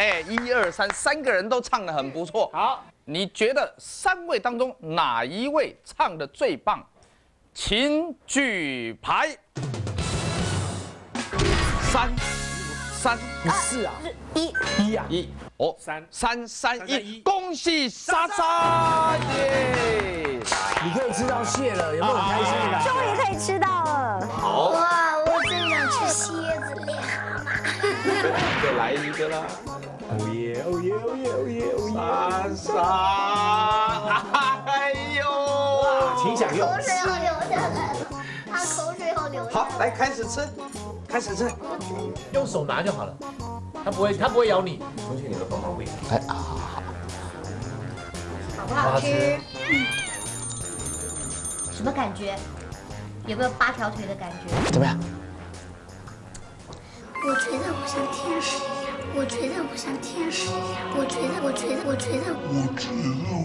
哎，一二三，三个人都唱得很不错。好，你觉得三位当中哪一位唱的最棒？请举牌。三三四啊，一一啊，一，哦，三三三三一，恭喜莎莎耶！你可以吃到蟹了，有没有很开心的？终于可以吃到了。好，哇，我真想吃蝎子脸蛤蟆。再来一个啦。哦耶，哦耶，哦耶，哦耶，哦耶！莎莎，哎呦，请享用。口水要流下来了，他口水要流下好，来。开始吃，开始吃。用手拿就好了，它不会，它不会咬你。哎啊，好不好吃？什么感觉？有没有八条腿的感觉？怎么样？我觉得我像天使我觉得我像天使一样，我觉得，我觉得，我觉得，我觉得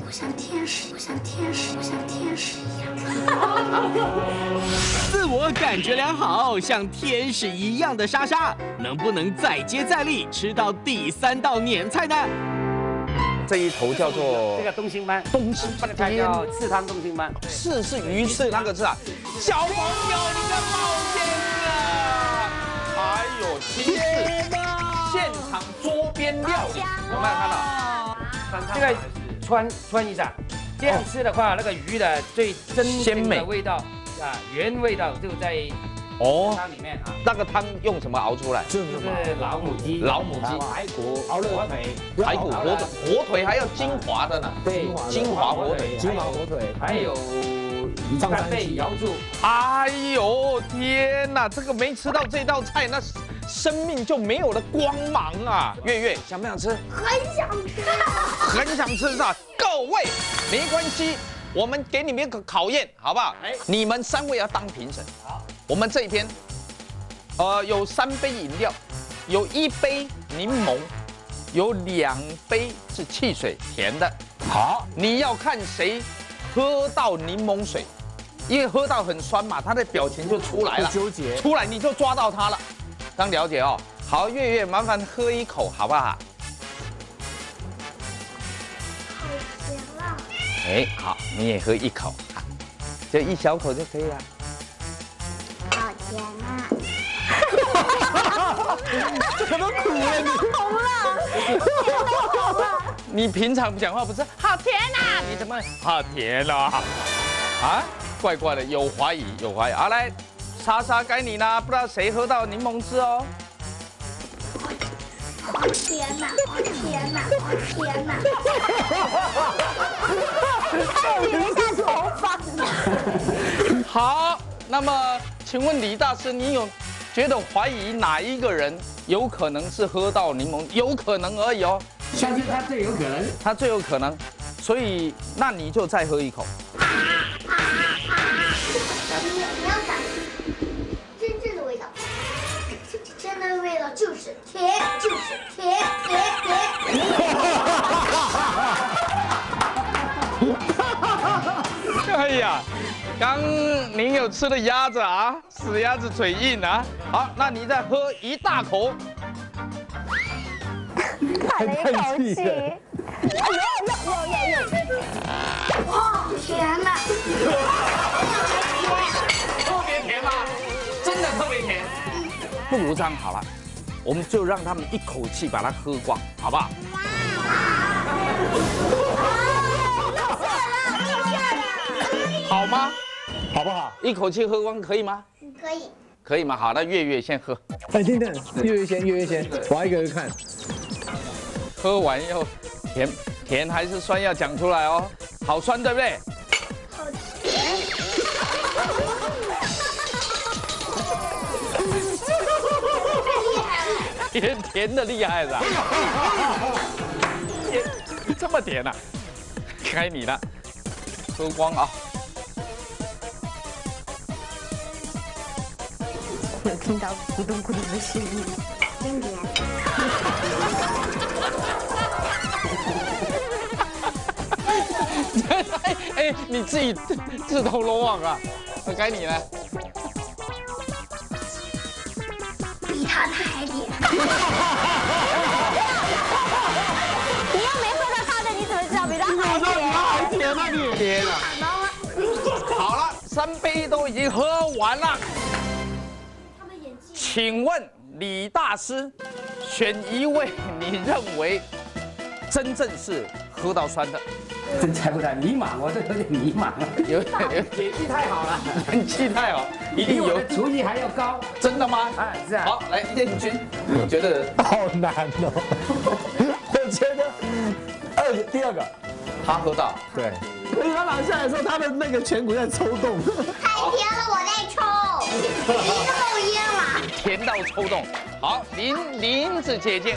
我像天使，我像天使，我像天使一样。自我感觉良好，像天使一样的莎莎，能不能再接再厉，吃到第三道年菜呢？这一头叫做这个东星斑，东星这个才叫刺汤东星斑。刺是鱼刺那个字啊，小朋友你的冒险了，还有亲自桌边料理，有没有看到？这个穿穿一下，这样吃的话，那个鱼的最真鲜美的味道啊，原味道就在哦，汤里面啊，那个汤用什么熬出来？就是老母鸡，老母鸡排骨、熬热火腿，排骨、火腿，火腿还要精华的呢，对，精华火腿。精华火腿，还有藏干贝、瑶柱，哎呦天哪，这个没吃到这道菜，那生命就没有了光芒啊！月月想不想吃？很想吃。很想吃是吧？各位，没关系，我们给你们一个考验，好不好？哎你们三位要当评审。好，我们这一边，呃，有三杯饮料，有一杯柠檬，有两杯是汽水，甜的。好，你要看谁喝到柠檬水，因为喝到很酸嘛，他的表情就出来了。纠结。出来你就抓到他了，这样了解哦。好，月月，麻烦喝一口好不好？好甜啊！哎，好，你也喝一口，啊就一小口就可以了。好甜啊！这个都苦了你。你平常讲话不是好甜啊、你怎么好甜啊？啊，怪怪的，有怀疑，有怀疑。好，来，莎莎该你啦，不知道谁喝到柠檬汁哦。好甜呐！好甜呐！好甜呐！理一下头发。好，那么请问李大师，你有觉得怀疑哪一个人有可能是喝到柠檬？有可能而已哦，相信他最有可能。他最有可能。所以，那你就再喝一口。就是甜，就是甜甜甜。哎呀，刚您有吃的鸭子啊，死鸭子嘴硬啊。好，那你再喝一大口。叹了一口气。哎呦呦呦呦呦！哇，甜呐！特别甜吗？真的特别甜。不如这样好了，我们就让他们一口气把它喝光，好不好？好吗？好不好？一口气喝光可以吗？可以，可以吗？好，那月月先喝，哎，等等，月月先，月月先，我要一个一个看。喝完以后甜甜还是酸要讲出来哦。好酸对不对？甜甜的厉害是吧？甜这么甜啊？该你了，收光啊！我听到咕咚咕咚的声音。真甜。哎哎，你自己自自投罗网啊！那该你了。你又没喝到他的你怎么知道？比他好甜啊你？天哪。好了三杯都已经喝完了。请问李大师选一位你认为真正是喝到酸的？真猜不出迷茫，我这有点迷茫了。有点有演技太好了，人气太好，一定有厨艺还要高。真的吗？哎，是啊。好，来燕君，你觉得 好难哦。我觉得二第二个，他喝到？对，可是他拿下来的时候，他的那个颧骨在抽动。太甜了，我在抽，你冒烟了。甜到抽动。好，林林子姐姐，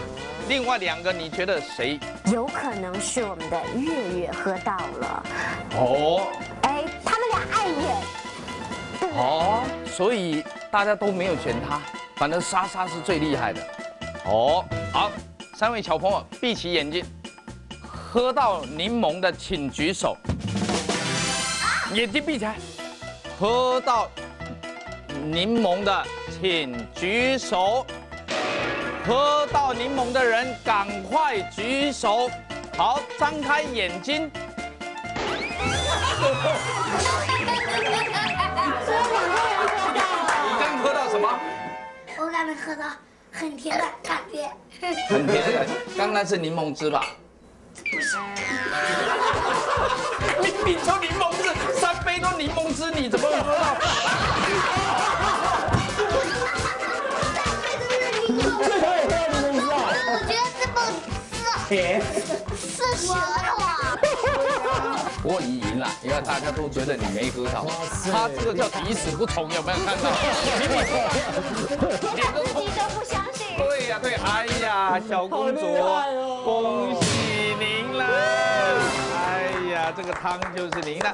另外两个你觉得谁？有可能是我们的月月喝到了。哦哎，他们俩碍眼。哦，所以大家都没有选他，反正莎莎是最厉害的。哦，好，三位小朋友闭起眼睛，喝到柠檬的请举手，眼睛闭起来，喝到柠檬的请举手，喝到柠檬的人赶快举手。好，张开眼睛。你刚喝到什么？我刚才喝到很甜的感觉，很甜的，刚刚是柠檬汁吧？不是，明明就柠檬汁，三杯都柠檬汁，你怎么喝到？舌头啊。不过你赢了，因为大家都觉得你没喝到，他这个叫彼此不同，有没有看到？脸都红自己都不相信。对呀对，哎呀，小公主，恭喜您了！哎呀，这个汤就是您的。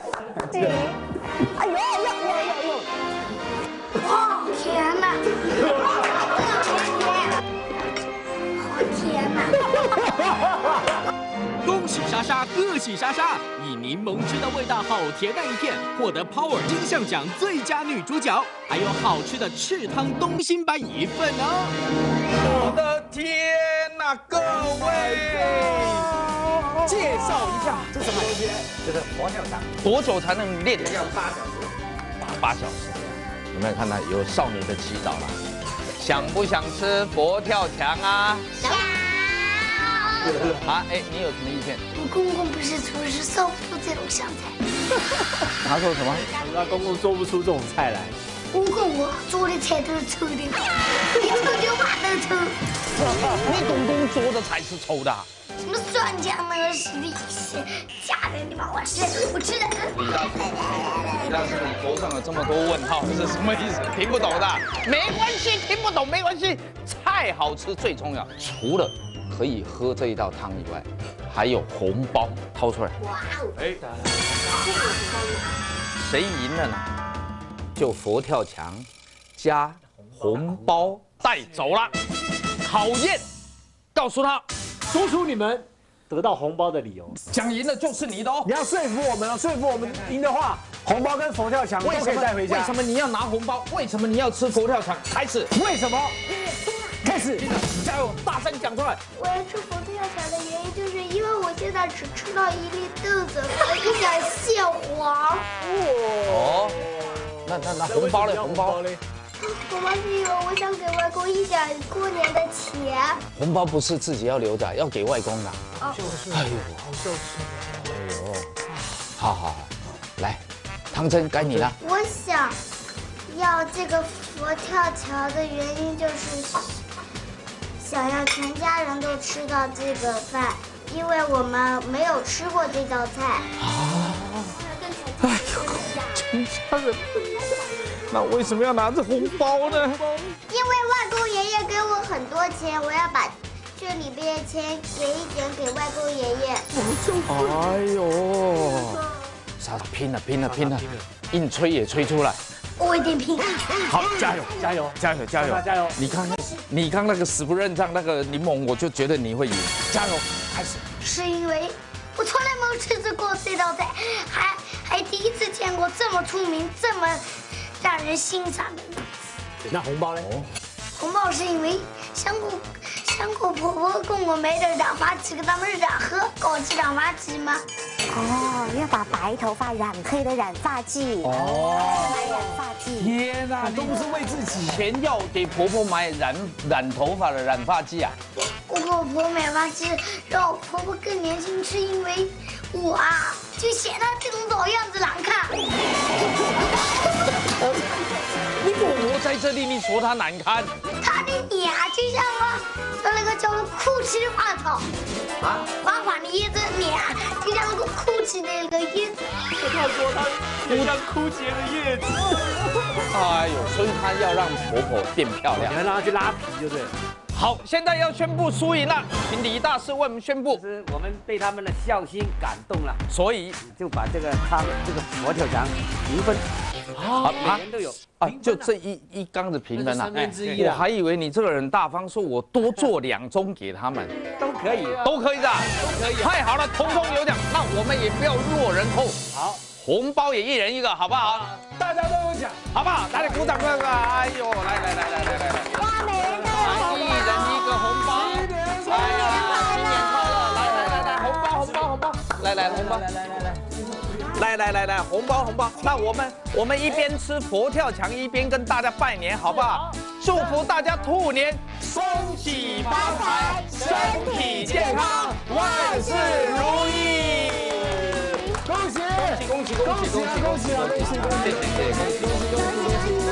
哎呦呦呦呦呦！好甜呐！好甜呐！恭喜莎莎，贺喜莎莎，以柠檬汁的味道好甜那一片获得 Power 金像奖最佳女主角，还有好吃的赤汤东星斑一份哦。我的天哪，各位，介绍一下这什么东西呢？这是佛跳墙，多久才能练？要八小时。八小时。有没有看到有少女的祈祷啦？想不想吃佛跳墙啊？想。啊，哎，你有什么意见？我公公不是厨师，烧不出这种香菜。他说什么？他公公做不出这种菜来。公公我做的菜都是臭的，一臭就把都臭。你公公做的菜是臭的啊。什么蒜酱那个是你是假的，你把我吃，我吃的。李大师，李大师，你头上有这么多问号是什么意思？听不懂的，没关系，听不懂没关系，菜好吃最重要。除了可以喝这一道汤以外，还有红包掏出来。哇哦！哎，谁赢了呢？就佛跳墙加红包带走了。考验，告诉他，说出你们得到红包的理由。讲赢了就是你的哦你。要说服我们哦，说服我们赢的话，红包跟佛跳墙都可以带回家为。什么你要拿红包？为什么你要吃佛跳墙？开始，为什么？加油，大声讲出来。我要吃佛跳墙的原因，就是因为我现在只吃到一粒豆子，我不想蟹黄。哦，那那那红包嘞？红包嘞？我妈是因为我想给外公一点过年的钱。红包不是自己要留的，要给外公的。就是，哎呦，好孝顺。哎呦，好好好，来，汤真该你了。我想要这个佛跳墙的原因就是想让全家人都吃到这个饭，因为我们没有吃过这道菜。啊哎呦，全家人，那为什么要拿着红包呢？因为外公爷爷给我很多钱，我要把这里边的钱给一点给外公爷爷。哎呦，莎莎拼了拼了拼了，硬吹也吹出来。我一定拼。好，加油加油！加油加油加油你看你刚那个死不认账那个柠檬，我就觉得你会赢。加油，开始。是因为我从来没有吃过这道菜，还还第一次见过这么出名、这么让人欣赏的。那红包呢？红包是因为想过见过婆婆跟我妹的染发剂给他们染黑，高级染发剂吗？哦，要把白头发染黑的染发剂，哦，买染发剂。天哪，都不是为自己。钱要给婆婆买染染头发的染发剂啊？我给我婆买发剂，让我婆婆更年轻，是因为我啊就嫌她这种老样子难看。我在这里，你说她难看？她的脸啊就像个像那个叫哭泣的花草，啊，花花的叶子脸啊就像那个哭泣的那个叶子。他说他就像枯竭的叶子，哎呦，所以她要让婆婆变漂亮你。要让他去拉皮，就对了。好，现在要宣布输赢了，请李大师为我们宣布。是我们被他们的孝心感动了，所以就把这个汤这个佛跳墙平分，啊每人都有啊，就这一一缸子平分啊，三分之一啊我还以为你这个人大方，说我多做两盅给他们，都可以。都可以的，都可以太好了，通通有奖。那我们也不要落人后，好，红包也一人一个，好不好？大家都有奖，好不好？大家，鼓掌快快！哎呦，来来来来来来来，哇，每人都有来，一人一个红包。哎呀，新年快乐！来来来来，红包红包红包，来来红包。来来来来，来来来来，红包红包！那我们我们一边吃佛跳墙，一边跟大家拜年，好不好？祝福大家兔年恭喜发财，身体健康，万事如意！恭喜！恭喜恭喜恭喜恭喜恭喜啊恭喜恭喜谢谢谢谢恭喜恭喜恭喜恭喜！